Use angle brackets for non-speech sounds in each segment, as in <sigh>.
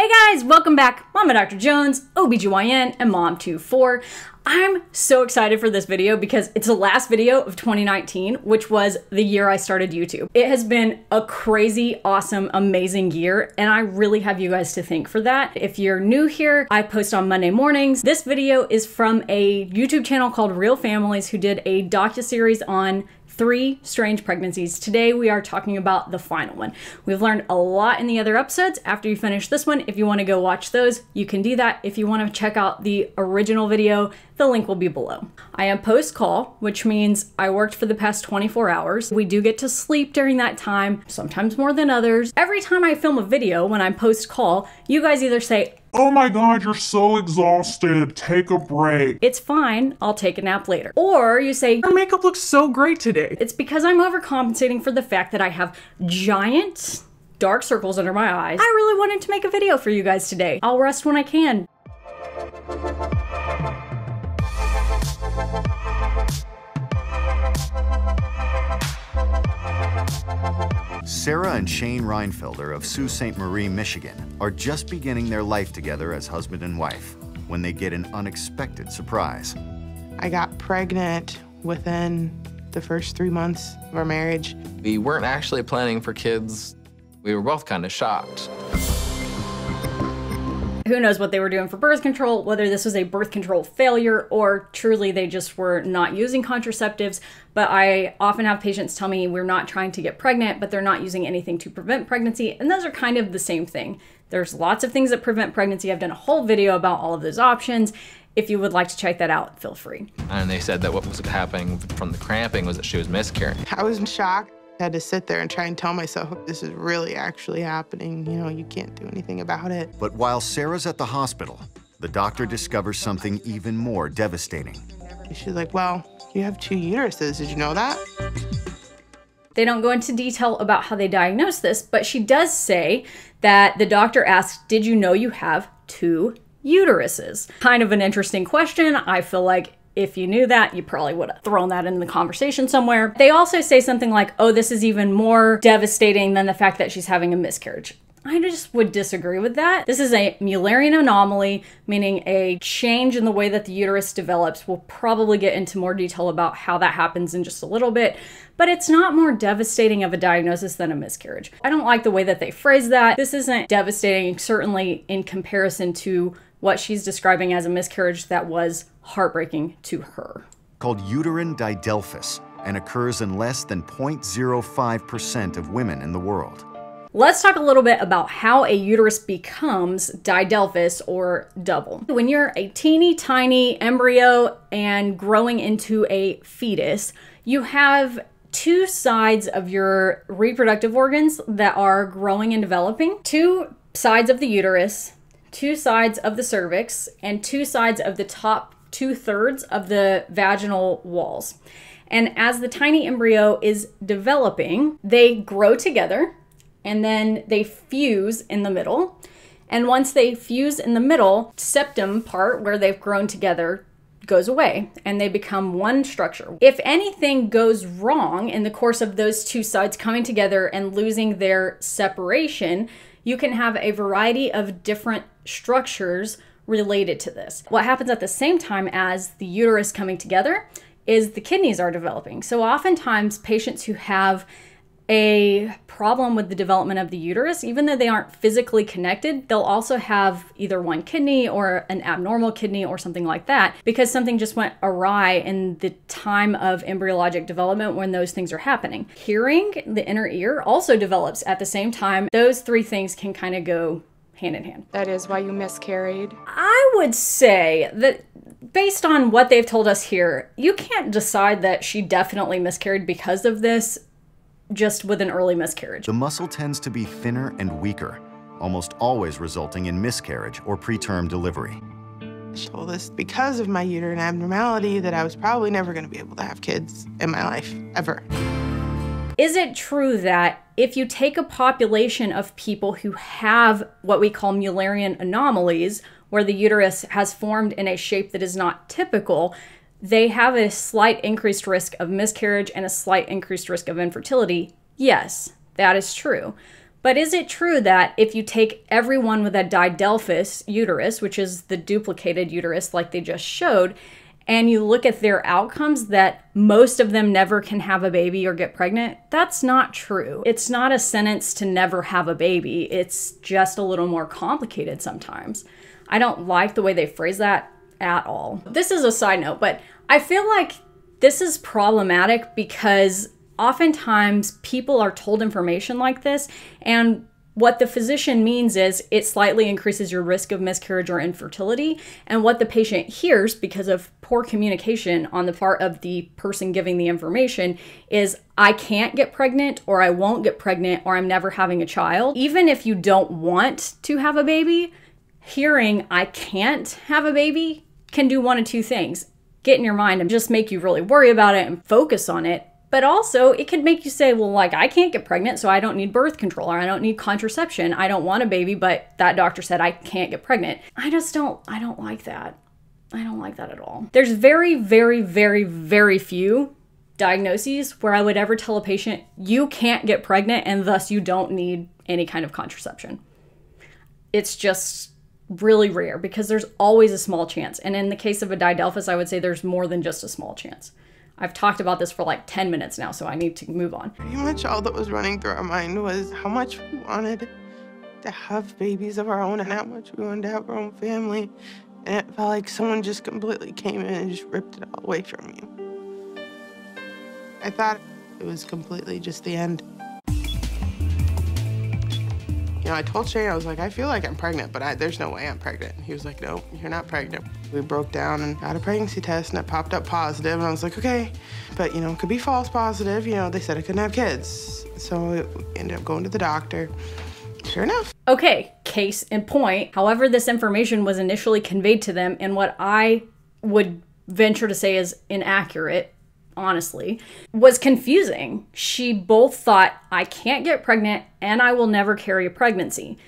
Hey guys, welcome back. Mama Dr. Jones, OBGYN, and Mom24. I'm so excited for this video because it's the last video of 2019, which was the year I started YouTube. It has been a crazy, awesome, amazing year, and I really have you guys to thank for that. If you're new here, I post on Monday mornings. This video is from a YouTube channel called Real Families who did a docu-series on three strange pregnancies. Today we are talking about the final one. We've learned a lot in the other episodes. After you finish this one, if you want to go watch those, you can do that. If you want to check out the original video, the link will be below. I am post call, which means I worked for the past 24 hours. We do get to sleep during that time, sometimes more than others. Every time I film a video when I'm post call, you guys either say, Oh my god, you're so exhausted. Take a break. It's fine, I'll take a nap later. Or you say, Your makeup looks so great today. It's because I'm overcompensating for the fact that I have giant dark circles under my eyes. I really wanted to make a video for you guys today. I'll rest when I can. Sarah and Shane Reinfelder of Sault Ste. Marie, Michigan, are just beginning their life together as husband and wife when they get an unexpected surprise. I got pregnant within the first three months of our marriage. We weren't actually planning for kids. We were both kind of shocked. Who knows what they were doing for birth control, whether this was a birth control failure or truly they just were not using contraceptives. But I often have patients tell me we're not trying to get pregnant, but they're not using anything to prevent pregnancy. And those are kind of the same thing. There's lots of things that prevent pregnancy. I've done a whole video about all of those options. If you would like to check that out, feel free. And they said that what was happening from the cramping was that she was miscarrying. I was shocked. I had to sit there and try and tell myself, this is really actually happening. You know, you can't do anything about it. But while Sarah's at the hospital, the doctor discovers something even more devastating. She's like, well, you have two uteruses. Did you know that? They don't go into detail about how they diagnose this, but she does say that the doctor asked, Did you know you have two uteruses? Kind of an interesting question. I feel like if you knew that, you probably would have thrown that in the conversation somewhere. They also say something like, oh, this is even more devastating than the fact that she's having a miscarriage. I just would disagree with that. This is a Mullerian anomaly, meaning a change in the way that the uterus develops. We'll probably get into more detail about how that happens in just a little bit, but it's not more devastating of a diagnosis than a miscarriage. I don't like the way that they phrase that. This isn't devastating, certainly in comparison to what she's describing as a miscarriage that was heartbreaking to her. Called uterine didelphys and occurs in less than 0.05% of women in the world. Let's talk a little bit about how a uterus becomes didelphys or double. When you're a teeny tiny embryo and growing into a fetus, you have two sides of your reproductive organs that are growing and developing. Two sides of the uterus, two sides of the cervix, and two sides of the top two thirds of the vaginal walls. And as the tiny embryo is developing, they grow together and then they fuse in the middle. And once they fuse in the middle, septum part where they've grown together goes away and they become one structure. If anything goes wrong in the course of those two sides coming together and losing their separation, you can have a variety of different structures related to this. What happens at the same time as the uterus coming together is the kidneys are developing. So oftentimes patients who have a problem with the development of the uterus, even though they aren't physically connected, they'll also have either one kidney or an abnormal kidney or something like that because something just went awry in the time of embryologic development when those things are happening. Hearing, the inner ear, also develops at the same time. Those three things can kind of go hand in hand. That is why you miscarried. I would say that based on what they've told us here, you can't decide that she definitely miscarried because of this just with an early miscarriage. The muscle tends to be thinner and weaker, almost always resulting in miscarriage or preterm delivery. She told us because of my uterine abnormality that I was probably never going to be able to have kids in my life, ever. Is it true that if you take a population of people who have what we call Mullerian anomalies, where the uterus has formed in a shape that is not typical, they have a slight increased risk of miscarriage and a slight increased risk of infertility. Yes, that is true. But is it true that if you take everyone with a didelphys uterus, which is the duplicated uterus like they just showed, and you look at their outcomes that most of them never can have a baby or get pregnant, that's not true. It's not a sentence to never have a baby. It's just a little more complicated sometimes. I don't like the way they phrase that at all. This is a side note, but I feel like this is problematic because oftentimes people are told information like this and what the physician means is it slightly increases your risk of miscarriage or infertility. And what the patient hears because of poor communication on the part of the person giving the information is I can't get pregnant, or I won't get pregnant, or I'm never having a child. Even if you don't want to have a baby, hearing I can't have a baby can do one of two things get in your mind and just make you really worry about it and focus on it but also, it could make you say, well, like, I can't get pregnant, so I don't need birth control or I don't need contraception. I don't want a baby, but that doctor said I can't get pregnant. I just don't, I don't like that. I don't like that at all. There's very, very, very, very few diagnoses where I would ever tell a patient, you can't get pregnant and thus you don't need any kind of contraception. It's just really rare because there's always a small chance. And in the case of a didelphys, I would say there's more than just a small chance. I've talked about this for like 10 minutes now, so I need to move on. Pretty much all that was running through our mind was how much we wanted to have babies of our own and how much we wanted to have our own family. And it felt like someone just completely came in and just ripped it all away from you. I thought it was completely just the end. Know, I told Shane, I was like, I feel like I'm pregnant, but I, there's no way I'm pregnant. He was like, no, you're not pregnant. We broke down and got a pregnancy test and it popped up positive, and I was like, okay, but you know, it could be false positive. You know, they said I couldn't have kids. So we ended up going to the doctor. Sure enough. Okay, case in point. However, this information was initially conveyed to them and what I would venture to say is inaccurate honestly, was confusing. She both thought, I can't get pregnant and I will never carry a pregnancy.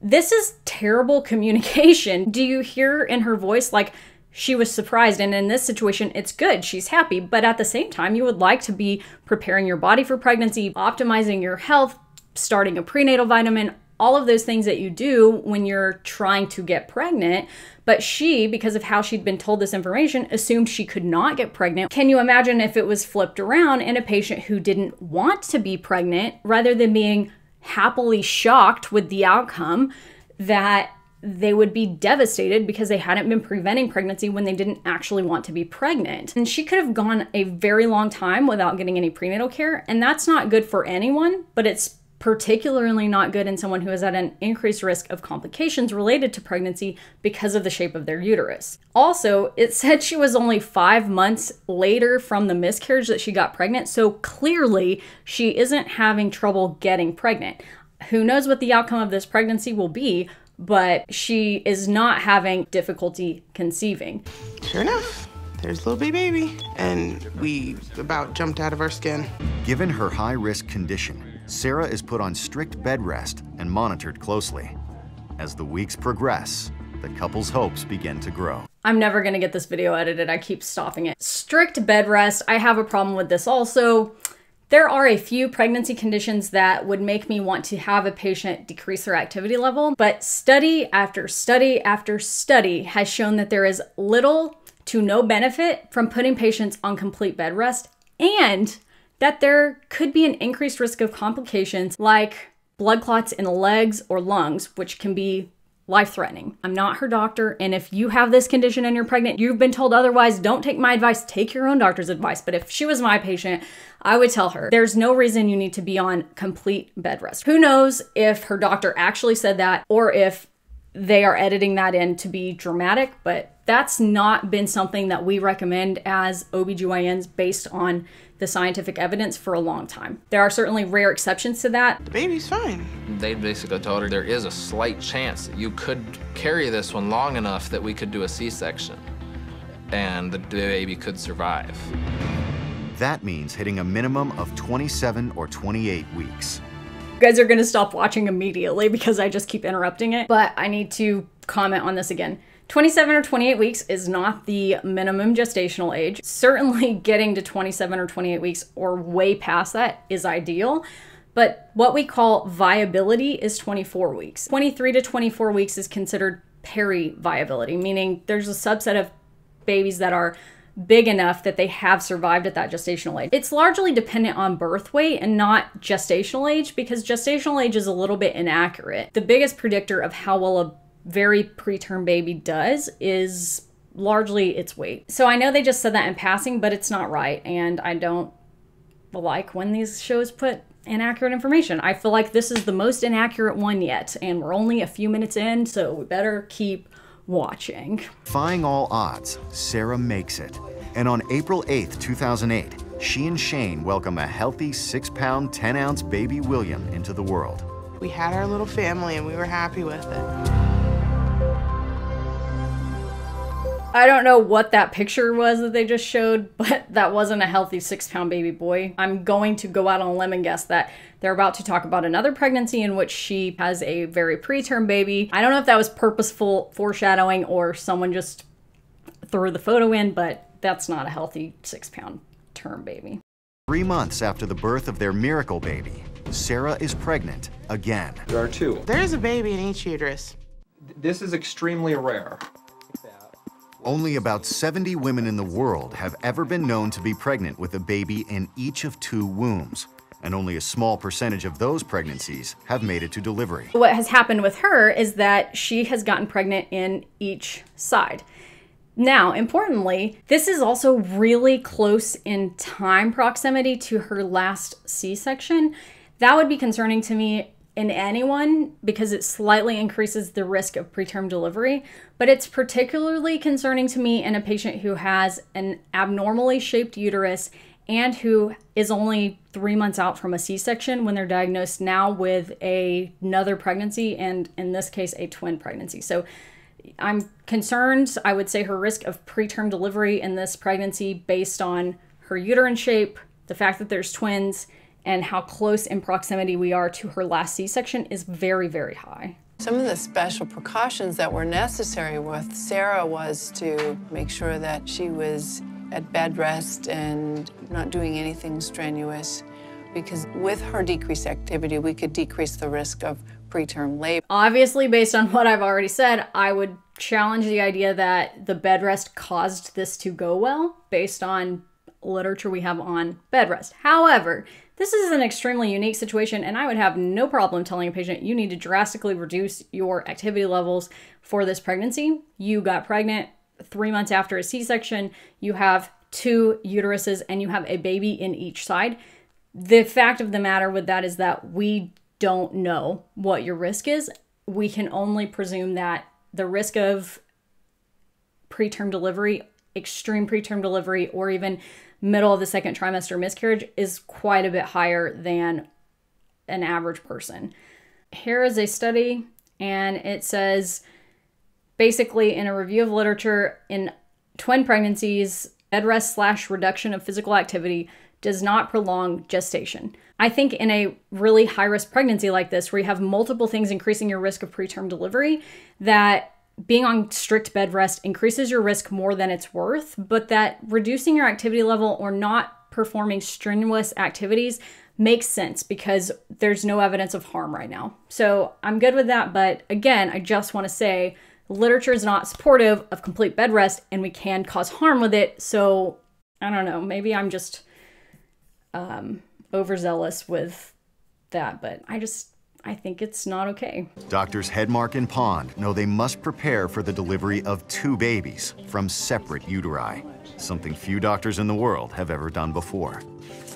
This is terrible <laughs> communication. Do you hear in her voice like she was surprised? And in this situation, it's good. She's happy. But at the same time, you would like to be preparing your body for pregnancy, optimizing your health, starting a prenatal vitamin, all of those things that you do when you're trying to get pregnant. But she, because of how she'd been told this information, assumed she could not get pregnant. Can you imagine if it was flipped around and a patient who didn't want to be pregnant, rather than being happily shocked with the outcome, that they would be devastated because they hadn't been preventing pregnancy when they didn't actually want to be pregnant. And she could have gone a very long time without getting any prenatal care, and that's not good for anyone, but it's particularly not good in someone who is at an increased risk of complications related to pregnancy because of the shape of their uterus. Also, it <laughs> said she was only five months later from the miscarriage that she got pregnant, so clearly she isn't having trouble getting pregnant. Who knows what the outcome of this pregnancy will be, but she is not having difficulty conceiving. Sure enough, there's little baby, and we about jumped out of our skin. Given her high risk condition, Sarah is put on strict bed rest and monitored closely. As the weeks progress, the couple's hopes begin to grow. I'm never gonna get this video edited, I keep stopping it. Strict bed rest, I have a problem with this also. There are a few pregnancy conditions that would make me want to have a patient decrease their activity level, but study after study after study has shown that there is little to no benefit from putting patients on complete bed rest and that there could be an increased risk of complications like blood clots in the legs or lungs, which can be life threatening. I'm not her doctor, and if you have this condition and you're pregnant, you've been told otherwise, don't take my advice, take your own doctor's advice. But if she was my patient, I would tell her there's no reason you need to be on complete bed rest. Who knows if her doctor actually said that or if they are editing that in to be dramatic, but that's not been something that we recommend as OBGYNs based on the scientific evidence for a long time. There are certainly rare exceptions to that. The baby's fine. They basically told her there is a slight chance that you could carry this one long enough that we could do a C-section and the baby could survive. That means hitting a minimum of 27 or 28 weeks. You guys are gonna stop watching immediately because I just keep interrupting it, but I need to comment on this again. 27 or 28 weeks is not the minimum gestational age. Certainly, <laughs> getting to 27 or 28 weeks or way past that is ideal. But what we call viability is 24 weeks. 23 to 24 weeks is considered peri-viability, meaning there's a subset of babies that are big enough that they have survived at that gestational age. It's largely dependent on birth weight and not gestational age because gestational age is a little bit inaccurate. The biggest predictor of how well a very preterm baby does is largely its weight. So I know they just said that in passing, but it's not right. And I don't like when these shows put inaccurate information. I feel like this is the most inaccurate one yet, and we're only a few minutes in, so we better keep watching. Defying all odds, Sarah makes it. And on April 8th, 2008, she and Shane welcome a healthy 6 pound, 10 ounce baby William into the world. We had our little family and we were happy with it. I don't know what that picture was that they just showed, but that wasn't a healthy six pound baby boy. I'm going to go out on a limb and guess that they're about to talk about another pregnancy in which she has a very preterm baby. I don't know if that was purposeful foreshadowing or someone just threw the photo in, but that's not a healthy six pound term baby. Three months after the birth of their miracle baby, Sarah is pregnant again. There are two. There is a baby in each uterus. This is extremely rare. Only about 70 women in the world have ever been known to be pregnant with a baby in each of two wombs, and only a small percentage of those pregnancies have made it to delivery. What has happened with her is that she has gotten pregnant in each side. Now, importantly, this is also really close in time proximity to her last C section. That would be concerning to me in anyone because it slightly increases the risk of preterm delivery, but it's particularly concerning to me in a patient who has an abnormally shaped uterus and who is only three months out from a C section when they're diagnosed now with a, another pregnancy and, in this case, a twin pregnancy. So I'm concerned. I would say her risk of preterm delivery in this pregnancy based on her uterine shape, the fact that there's twins, and how close in proximity we are to her last C section is very, very high. Some of the special precautions that were necessary with Sarah was to make sure that she was at bed rest and not doing anything strenuous because with her decreased activity, we could decrease the risk of preterm labor. Obviously, based on what I've already said, I would challenge the idea that the bed rest caused this to go well based on literature we have on bed rest. However, this is an extremely unique situation, and I would have no problem telling a patient you need to drastically reduce your activity levels for this pregnancy. You got pregnant three months after a C section, you have two uteruses, and you have a baby in each side. The fact of the matter with that is that we don't know what your risk is. We can only presume that the risk of preterm delivery, extreme preterm delivery, or even middle of the second trimester miscarriage is quite a bit higher than an average person. Here is a study, and it says basically in a review of literature in twin pregnancies, bed rest slash reduction of physical activity does not prolong gestation. I think in a really high risk pregnancy like this, where you have multiple things increasing your risk of preterm delivery, that being on strict bed rest increases your risk more than it's worth, but that reducing your activity level or not performing strenuous activities makes sense because there's no evidence of harm right now. So I'm good with that, but again, I just want to say literature is not supportive of complete bed rest and we can cause harm with it. So I don't know, maybe I'm just um, overzealous with that, but I just I think it's not okay. Doctors Hedmark and Pond know they must prepare for the delivery of two babies from separate uteri, something few doctors in the world have ever done before.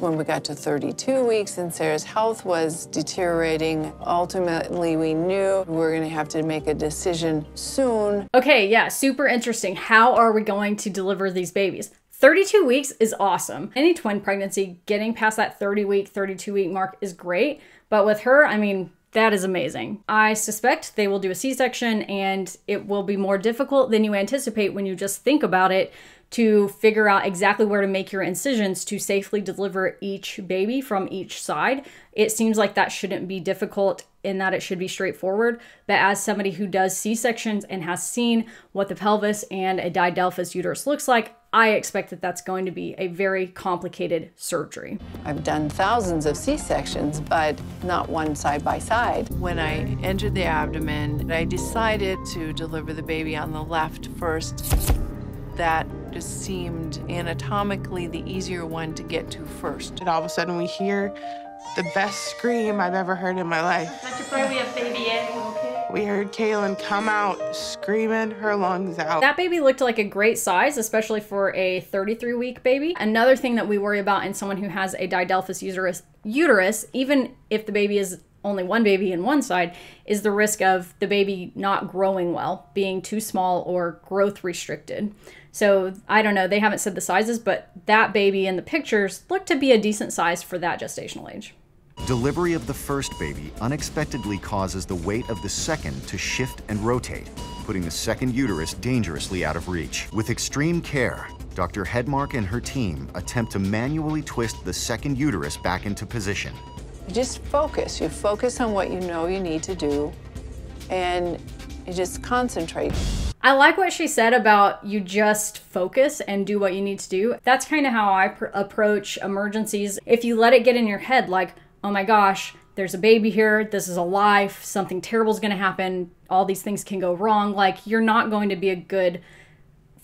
When we got to 32 weeks and Sarah's health was deteriorating, ultimately we knew we were going to have to make a decision soon. Okay, yeah, super interesting. How are we going to deliver these babies? 32 weeks is awesome. Any twin pregnancy, getting past that 30 week, 32 week mark is great. But with her, I mean, that is amazing. I suspect they will do a C section and it will be more difficult than you anticipate when you just think about it to figure out exactly where to make your incisions to safely deliver each baby from each side. It seems like that shouldn't be difficult in that it should be straightforward. But as somebody who does C sections and has seen what the pelvis and a didelphys uterus looks like, I expect that that's going to be a very complicated surgery. I've done thousands of C-sections, but not one side by side. When I entered the abdomen, I decided to deliver the baby on the left first. That just seemed anatomically the easier one to get to first. And all of a sudden we hear the best scream I've ever heard in my life. we have baby A. We heard Kaylin come out screaming her lungs out. That baby looked like a great size, especially for a 33 week baby. Another thing that we worry about in someone who has a didelphys uterus, uterus, even if the baby is only one baby in one side, is the risk of the baby not growing well, being too small or growth restricted. So I don't know, they haven't said the sizes, but that baby in the pictures looked to be a decent size for that gestational age. Delivery of the first baby unexpectedly causes the weight of the second to shift and rotate, putting the second uterus dangerously out of reach. With extreme care, Dr. Hedmark and her team attempt to manually twist the second uterus back into position. Just focus. You focus on what you know you need to do, and you just concentrate. I like what she said about you just focus and do what you need to do. That's kind of how I pr- approach emergencies. If you let it get in your head, like, oh my gosh, there's a baby here, this is a life, something terrible is going to happen, all these things can go wrong, like, you're not going to be a good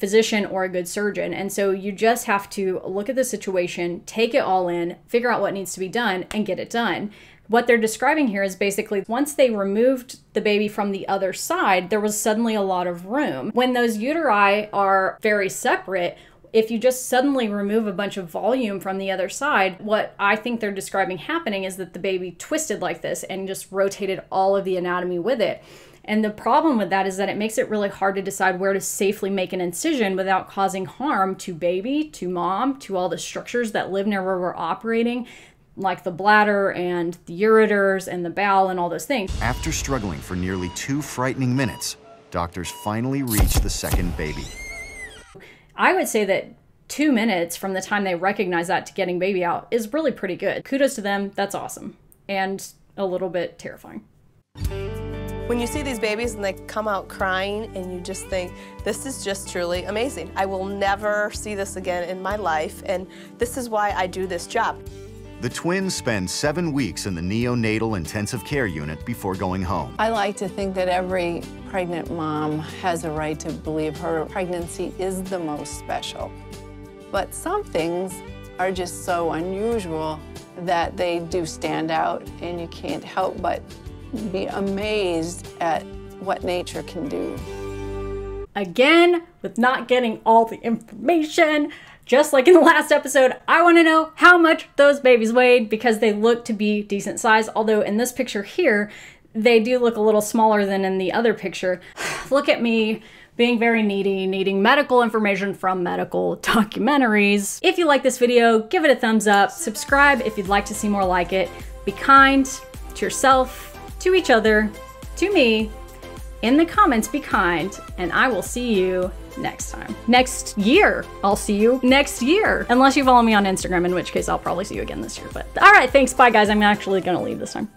physician or a good surgeon. And so you just have to look at the situation, take it all in, figure out what needs to be done, and get it done. What they're describing here is basically once they removed the baby from the other side, there was suddenly a lot of room. When those uteri are very separate, if you just suddenly remove a bunch of volume from the other side, what I think they're describing happening is that the baby twisted like this and just rotated all of the anatomy with it. And the problem with that is that it makes it really hard to decide where to safely make an incision without causing harm to baby, to mom, to all the structures that live near where we're operating like the bladder and the ureters and the bowel and all those things. After struggling for nearly two frightening minutes, doctors finally reach the second baby. I would say that two minutes from the time they recognize that to getting baby out is really pretty good. Kudos to them, that's awesome. And a little bit terrifying. When you see these babies and they come out crying and you just think, this is just truly amazing. I will never see this again in my life and this is why I do this job. The twins spend seven weeks in the neonatal intensive care unit before going home. I like to think that every pregnant mom has a right to believe her pregnancy is the most special. But some things are just so unusual that they do stand out and you can't help but be amazed at what nature can do. Again, with not getting all the information, just like in the last episode, I want to know how much those babies weighed because they look to be decent size. Although in this picture here, they do look a little smaller than in the other picture. <sighs> look at me being very needy, needing medical information from medical <laughs> documentaries. If you like this video, give it a thumbs up. Subscribe if you'd like to see more like it. Be kind to yourself, to each other, to me. In the comments, be kind, and I will see you next time. Next year. I'll see you next year. Unless you follow me on Instagram, in which case I'll probably see you again this year. But all right, thanks. Bye, guys. I'm actually going to leave this time.